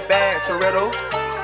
bad bag, Toretto.